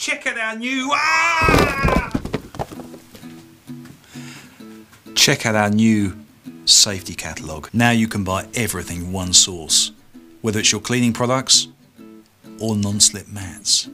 check out our new. Ah! Check out our new safety catalogue. Now you can buy everything one source, whether it's your cleaning products or non-slip mats.